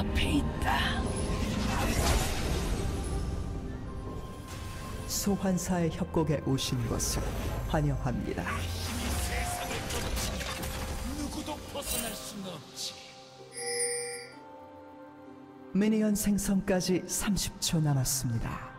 눈앞에 있다. 소환사의 협곡에 오신 것을 환영합니다. 누구도 벗어날 수는 없지. 미니언 생성까지 30초 남았습니다.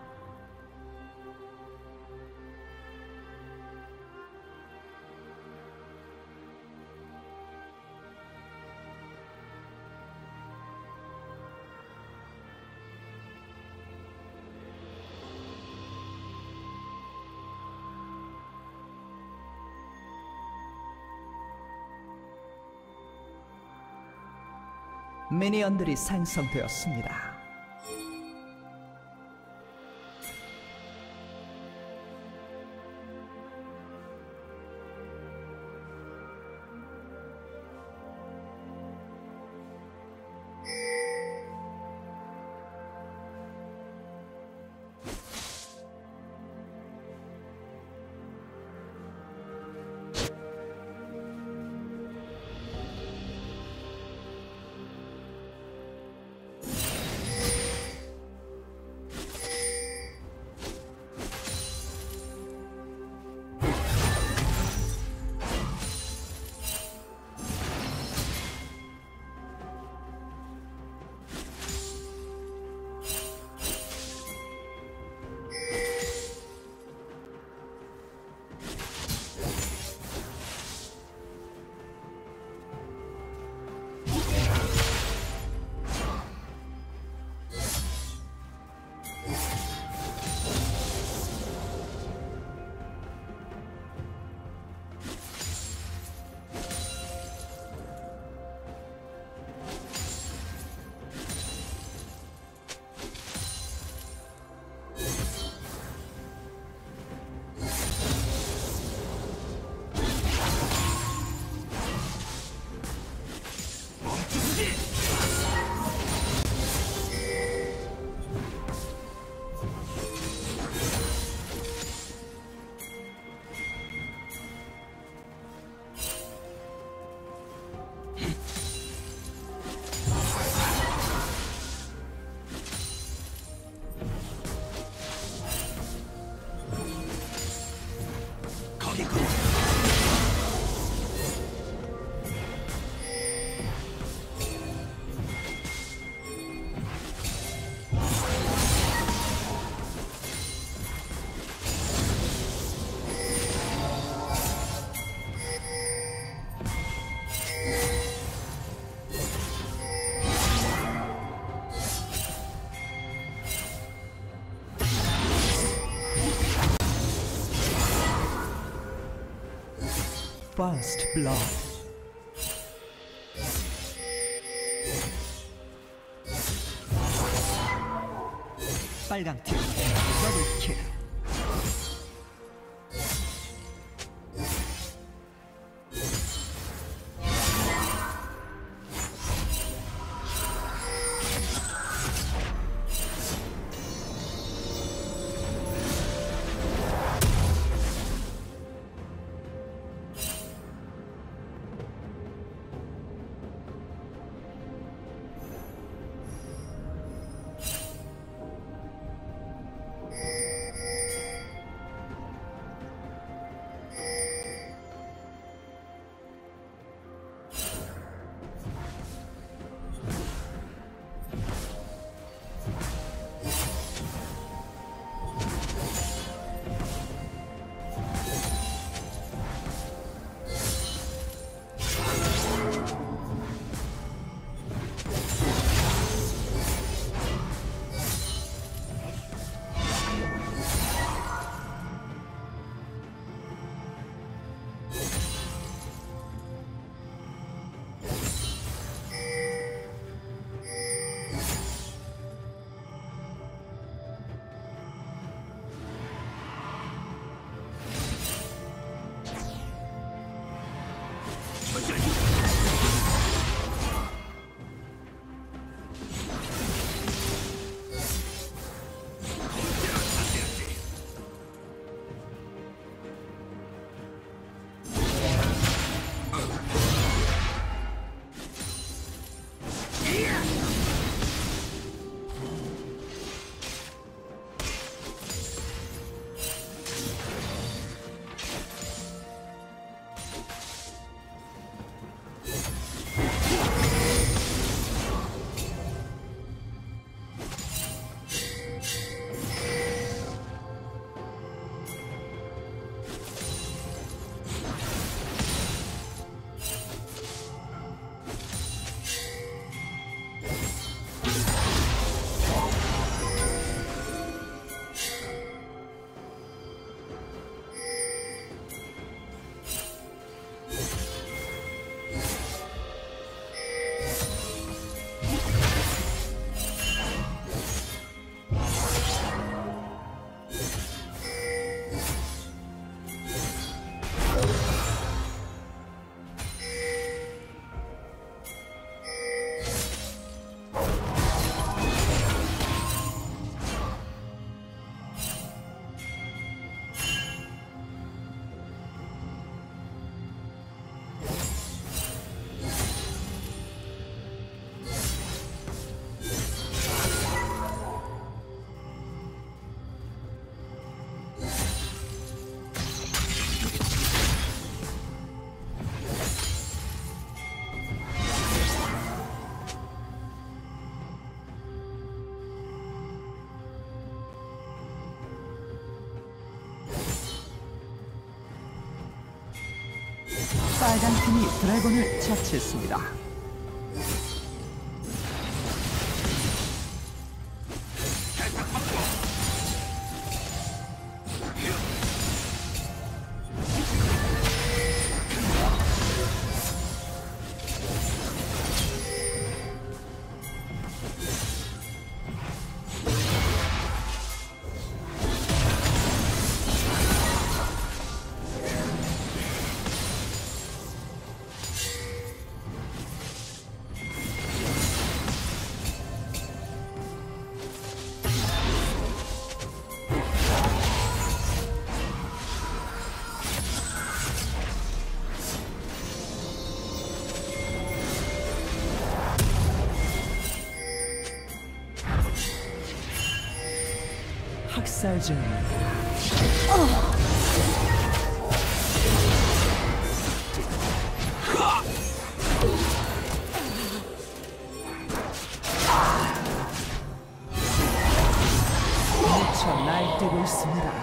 미니언들이 생성되었습니다. First Blood 빨간 팀이 드래곤을 처치했습니다. 학살 중입니다. 미쳐 날뛰고 있습니다.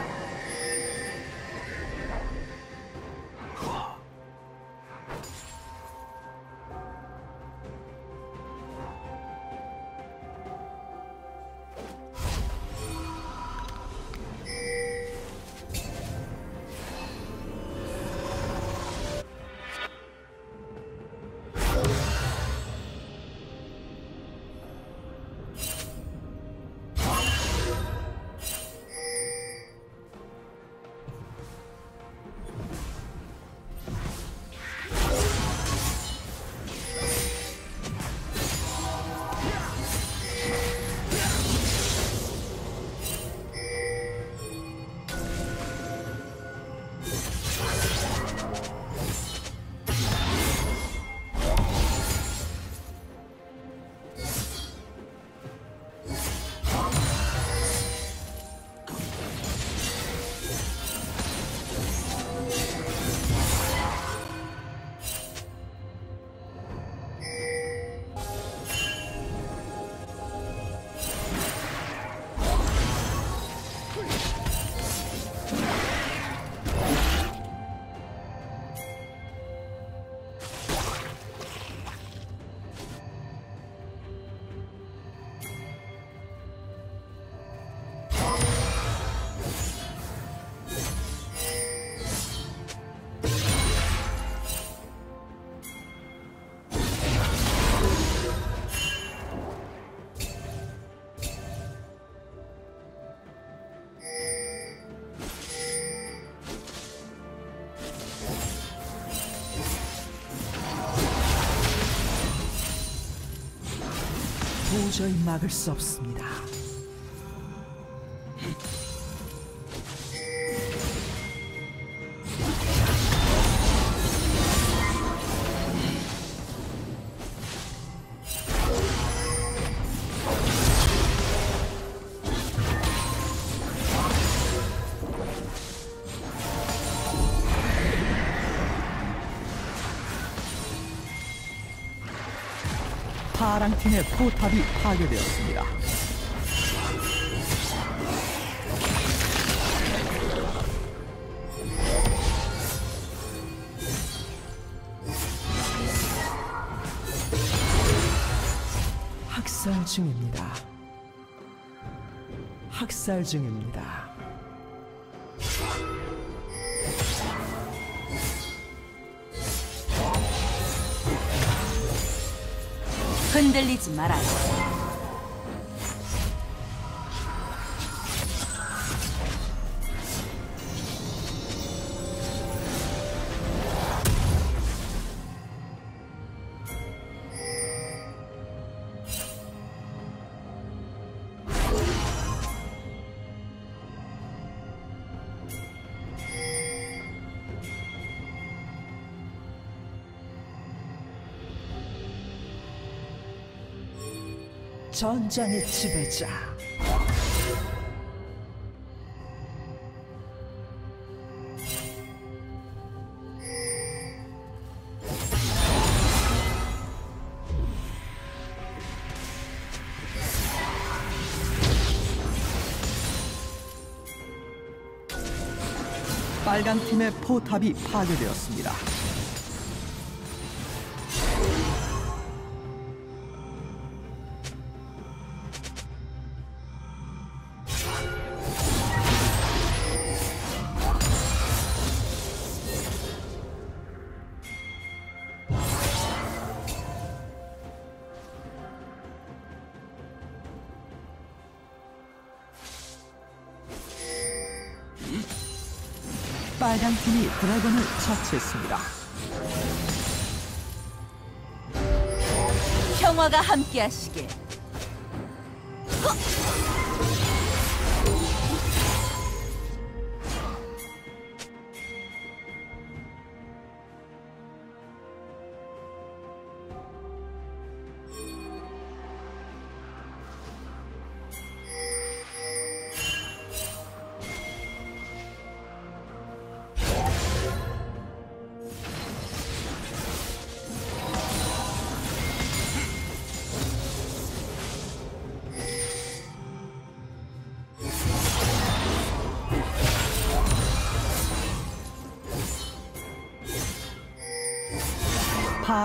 도저히 막을 수 없습니다. 팀의 포탑이 파괴되었습니다. 학살 중입니다. 학살 중입니다. 흔들리지 말아요. 전장의 지배자. 빨간 팀의 포탑이 파괴되었습니다. 처치했습니다. 평화가 함께하시길.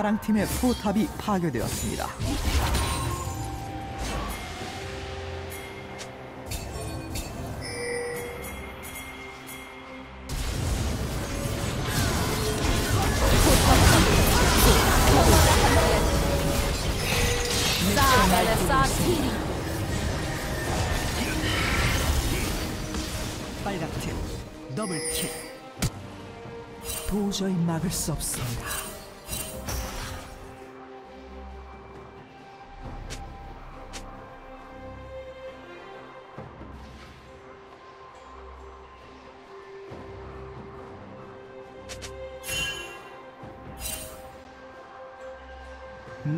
파랑 팀의 포탑이 파괴되었습니다. 싸움을 쌓기. 빨강 팀 더블킬. 도저히 막을 수 없습니다.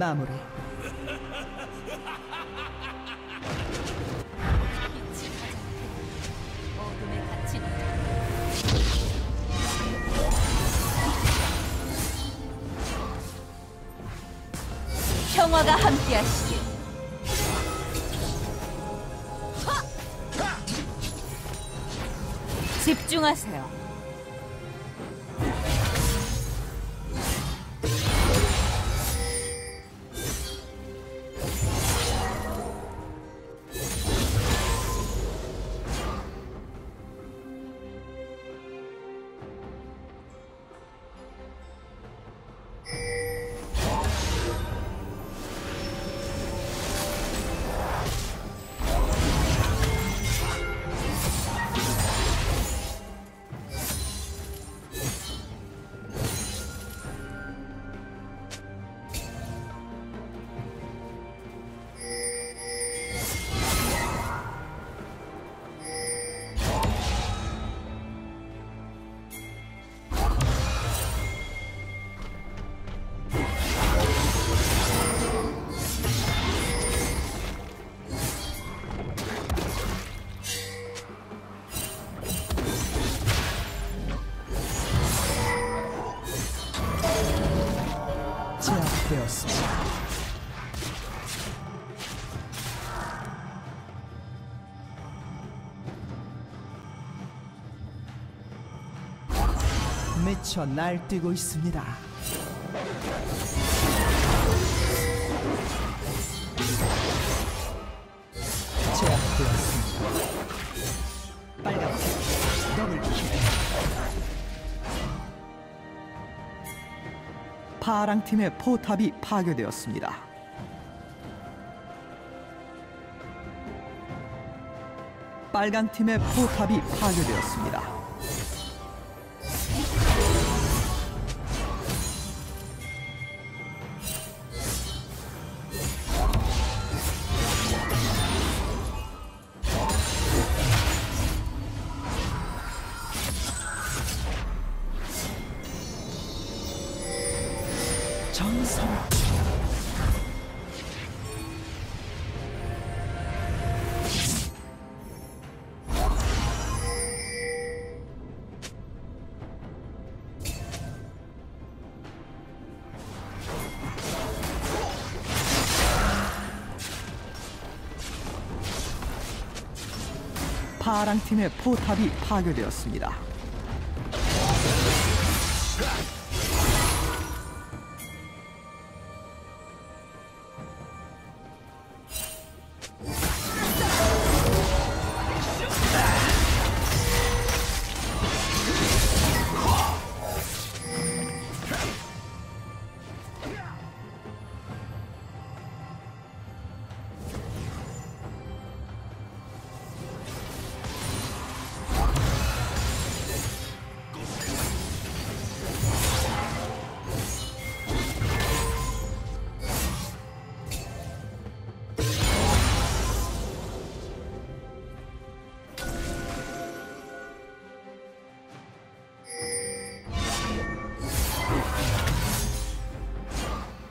마무리. 평화가 함께하시길. 집중하세요. 미쳐 날뛰고 있습니다. 제압되었습니다. 빨간 팀 더블킬. 파랑 팀의 포탑이 파괴되었습니다. 빨간 팀의 포탑이 파괴되었습니다. 파랑 팀의 포탑이 파괴되었습니다.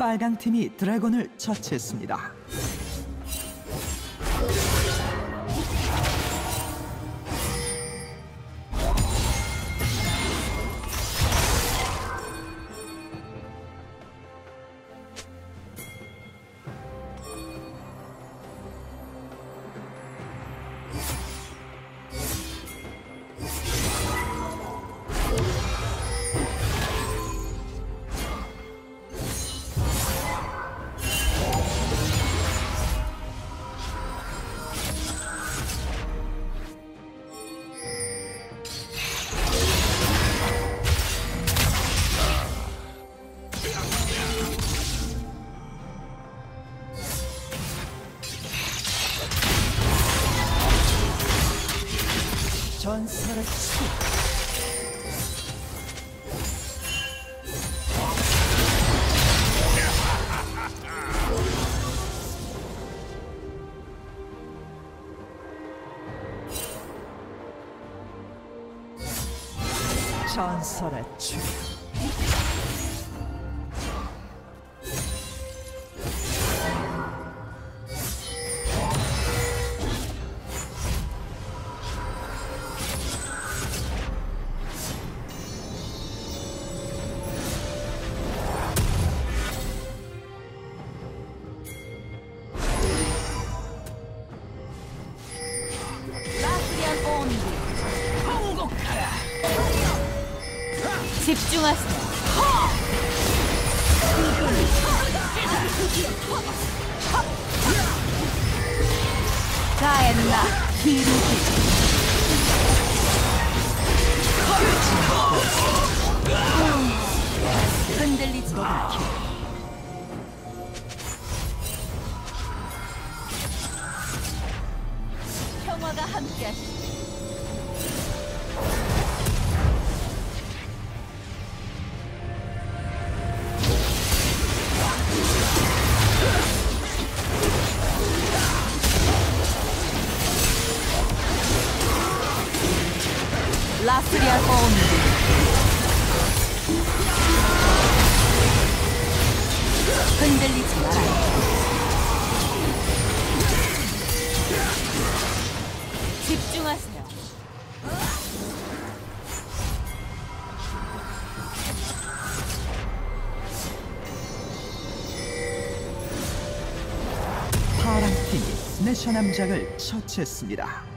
빨강 팀이 드래곤을 처치했습니다. 전설의 주라 라스리안 온디. 흔들리지 말아요. 집중하세요. 파랑 팀이 스매셔 남작을 처치했습니다.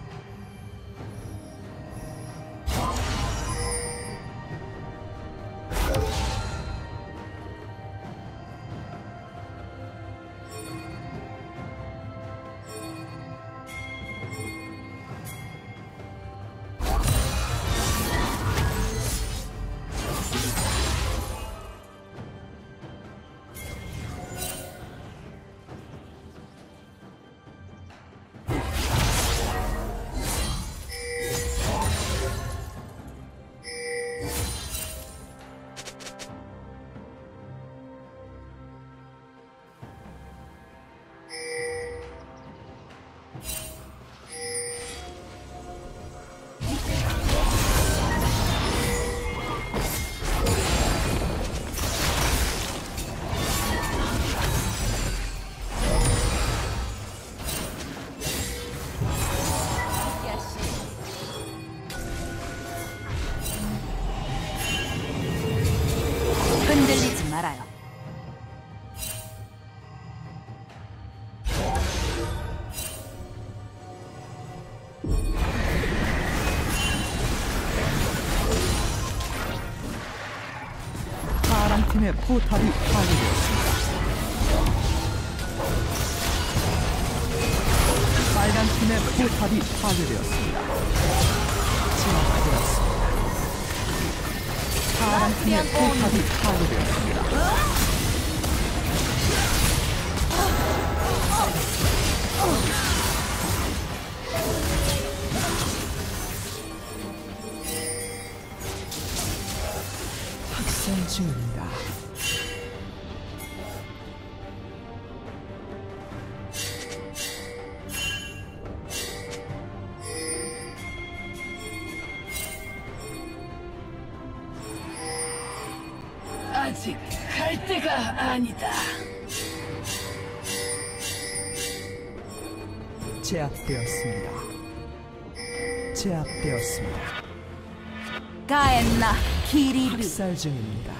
포탑이 파괴되었습니다. 빨간 팀의 포탑이 파괴되었습니다. 제압되었습니다. 파랑 팀의 포탑이 파괴되었습니다. 학생 중 나 키리비 학살 중입니다.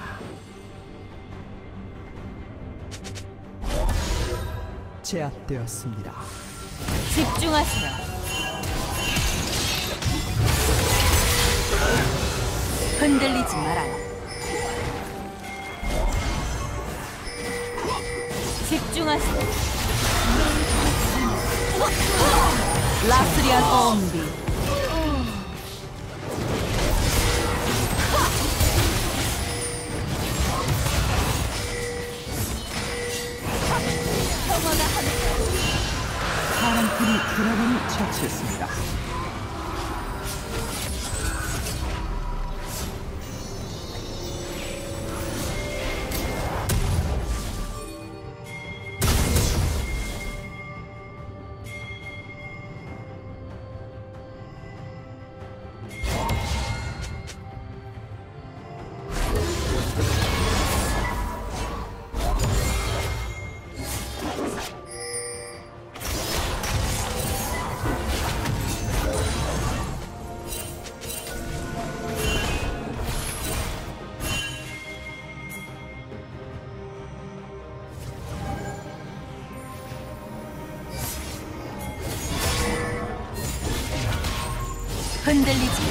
제압되었습니다. 집중하세요. 흔들리지 말아요. 집중하세요. 라스리안 온비 파란 팀이 드라곤을 처치했습니다. 흔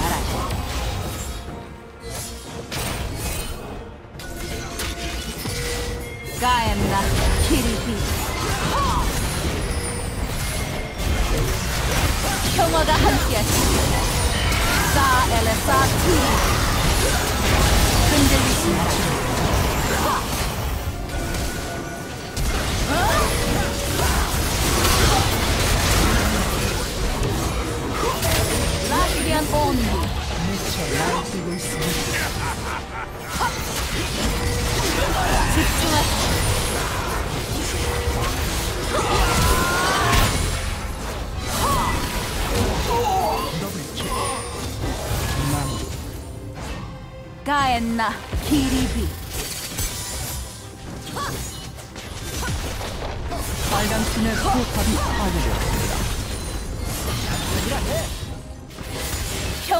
가엔나 키리비 빨간 팀의 포탑이 파괴되었습니다.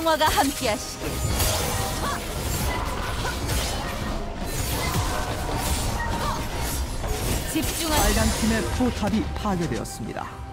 평화가 함께하시길 집중하세요. 빨간 팀의 포탑이 파괴되었습니다.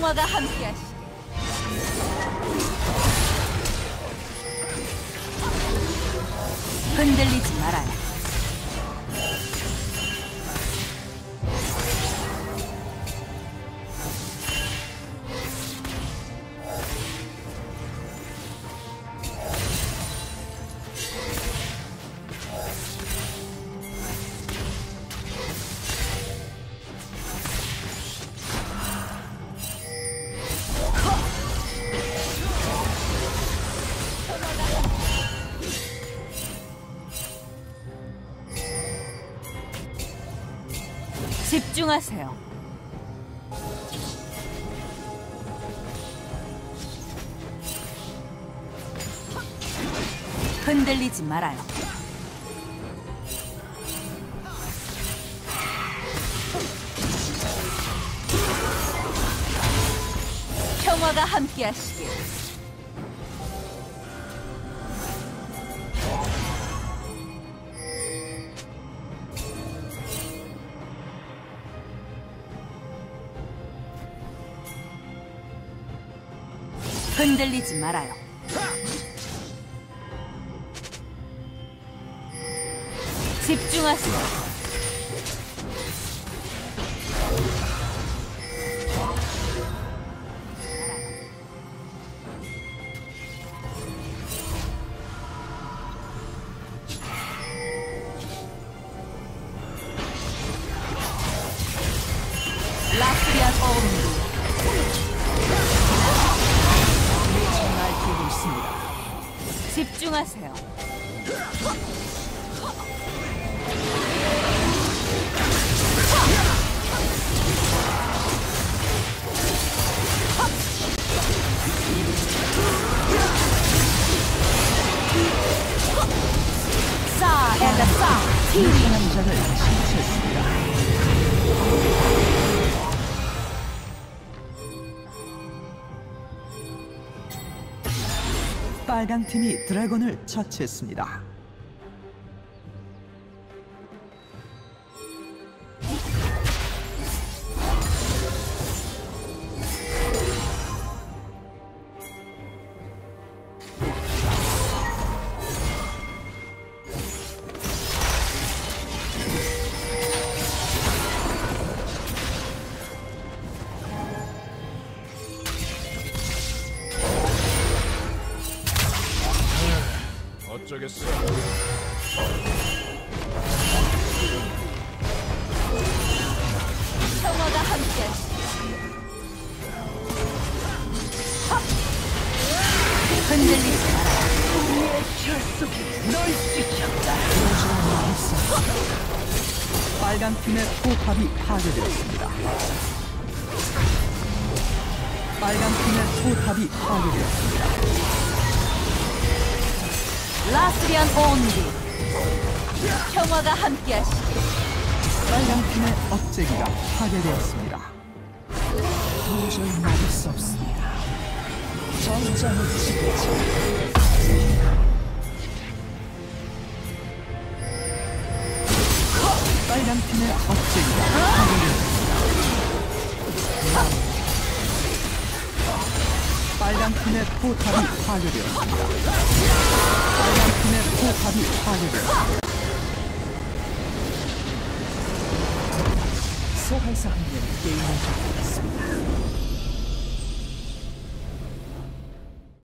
평화가 집중하세요. 흔들리지 말아요. 평화가 함께하시길. 흔들리지 말아요. 집중하세요. 빨간 팀이 드래곤을 처치했습니다. 빨간 팀의 포탑이 파괴되었습니다. 빨간 팀의 포탑이 파괴되었습니다. 라스리안 온디. 평화가 함께하시길. 빨간 팀의 억제기가 파괴되었습니다. 도저히 막을 수 없습니다. 전장을 지키죠. 빨간 팀의 파괴되었습니다. 빨간 팀의 포탑이 파괴되었습니다. 빨간 팀의 포탑이 파괴되었습니다. 소환사 한 명이 게임을